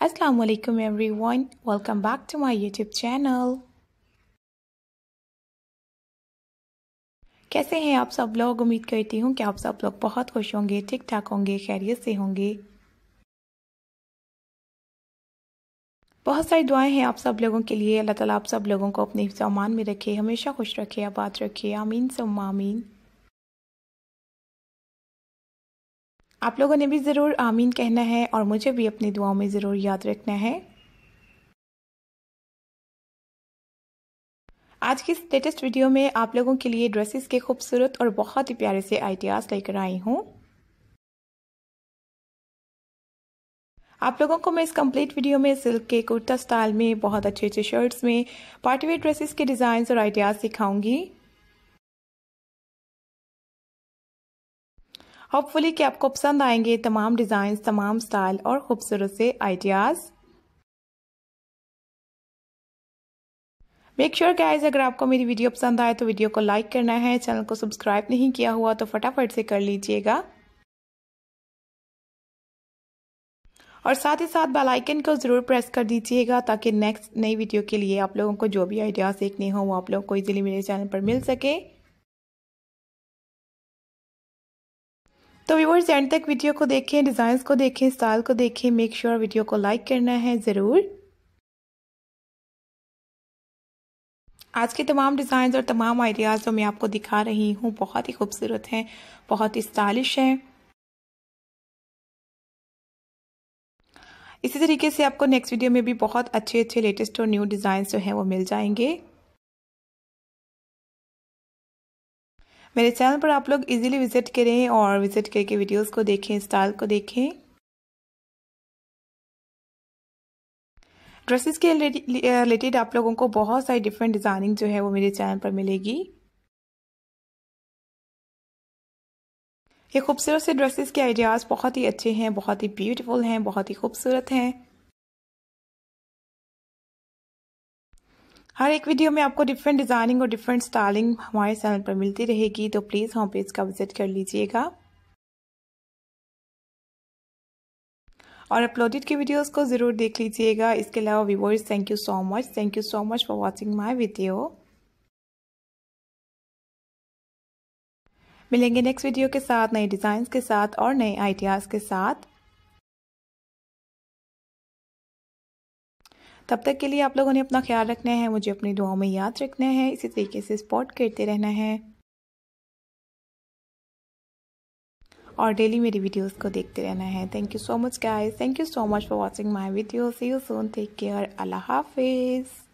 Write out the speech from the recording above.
Assalamu alaikum everyone. Welcome back to my YouTube channel. कैसे हैं आप सब लोग? उम्मीद करती हूँ कि आप सब लोग बहुत खुश होंगे ठीक ठाक होंगे, खैरियत से होंगे। बहुत सारी दुआएँ हैं आप सब लोगों के लिए। अल्लाह ताला आप सब लोगों को अपने सामान में रखे, हमेशा खुश रखे, आबाद रखे। आमीन सम आमीन। आप लोगों ने भी ज़रूर आमीन कहना है और मुझे भी अपनी दुआओं में ज़रूर याद रखना है। आज की इस लेटेस्ट वीडियो में आप लोगों के लिए ड्रेसेस के खूबसूरत और बहुत ही प्यारे से आइडियाज़ लेकर आई हूँ। आप लोगों को मैं इस कंप्लीट वीडियो में सिल्क के कुर्ता स्टाइल में, बहुत अच्छे अच्छे शर्ट्स में पार्टीवेयर ड्रेसेस के डिज़ाइन और आइडियाज़ सिखाऊँगी। होपफुली कि आपको पसंद आएँगे तमाम डिज़ाइन तमाम स्टाइल और खूबसूरत से आइडियाज़ मेक श्योर गाइज़ अगर आपको मेरी वीडियो पसंद आए तो वीडियो को लाइक करना है. चैनल को सब्सक्राइब नहीं किया हुआ तो फटाफट से कर लीजिएगा. और साथ ही साथ बेल आइकन को ज़रूर प्रेस कर दीजिएगा ताकि नेक्स्ट नई वीडियो के लिए आप लोगों को जो भी आइडियाज़ देखने हो वो आप लोगों को इजीली मेरे चैनल पर मिल सके. तो व्यूवर्स एंड तक वीडियो को देखें डिज़ाइंस को देखें स्टाइल को देखें मेक श्योर sure वीडियो को लाइक करना है, ज़रूर। आज के तमाम डिज़ाइन और तमाम आइडियाज़ जो मैं आपको दिखा रही हूँ, बहुत ही खूबसूरत हैं, बहुत ही स्टाइलिश हैं। इसी तरीके से आपको नेक्स्ट वीडियो में भी बहुत अच्छे अच्छे लेटेस्ट और न्यू डिज़ाइन जो हैं वो मिल जाएँगे। मेरे चैनल पर आप लोग इजीली विज़िट करें और विज़िट करके वीडियोस को देखें स्टाइल को देखें। ड्रेसेस के रिलेटेड आप लोगों को बहुत सारी डिफरेंट डिज़ाइनिंग जो है वो मेरे चैनल पर मिलेगी। ये खूबसूरत से ड्रेसेस के आइडियाज़ बहुत ही अच्छे हैं, बहुत ही ब्यूटीफुल हैं, बहुत ही खूबसूरत हैं। हर एक वीडियो में आपको डिफरेंट डिज़ाइनिंग और डिफरेंट स्टाइलिंग हमारे चैनल पर मिलती रहेगी तो प्लीज़ होम पेज का विज़िट कर लीजिएगा। और अपलोडेड के वीडियोस को ज़रूर देख लीजिएगा। इसके अलावा viewers thank you so much thank you so much for watching my video मिलेंगे नेक्स्ट वीडियो के साथ, नए डिज़ाइंस के साथ और नए आइडियाज़ के साथ। तब तक के लिए आप लोगों ने अपना ख्याल रखना है, मुझे अपनी दुआओं में याद रखना है, इसी तरीके से सपोर्ट करते रहना है। और डेली मेरी वीडियोस को देखते रहना है। Thank you so much guys thank you so much for watching my video see you soon take care अल्लाह हाफिज़